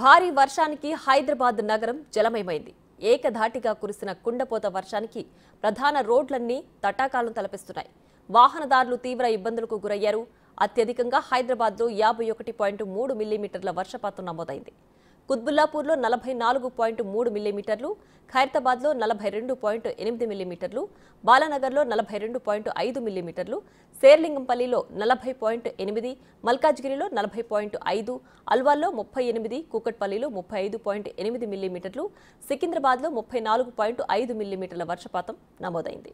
భారీ వర్షానికి హైదరాబాద్ నగరం జలమయమైంది. ఏకధాటిగా కురిసిన కుండపోత వర్షానికి ప్రధాన రోడ్లన్నీ తటాకాలను తలపిస్తున్నాయి. వాహనదారులు తీవ్ర ఇబ్బందులకు గురయ్యారు. అత్యధికంగా హైదరాబాద్లో యాభై ఒకటి పాయింట్ మూడు మిల్లీమీటర్ల వర్షపాతం నమోదైంది. కుత్బుల్లాపూర్లో నలభై నాలుగు పాయింట్ మూడు మిల్లీమీటర్లు ఖైరతాబాద్లో నలభై రెండు పాయింట్ ఎనిమిది మిల్లీమీటర్లు బాలానగర్లో నలభై రెండు పాయింట్ ఐదు మిల్లీమీటర్లు శేర్లింగంపల్లిలో నలభై పాయింట్ ఎనిమిది మల్కాజ్గిరిలో నలభై పాయింట్ ఐదు అల్వాల్లో ముప్పై ఎనిమిది కూకట్పల్లిలో ముప్పై ఐదు పాయింట్ ఎనిమిది మిల్లీమీటర్లు సికింద్రాబాద్లో ముప్పై నాలుగు పాయింట్ ఐదు మిల్లీమీటర్ల వర్షపాతం నమోదైంది.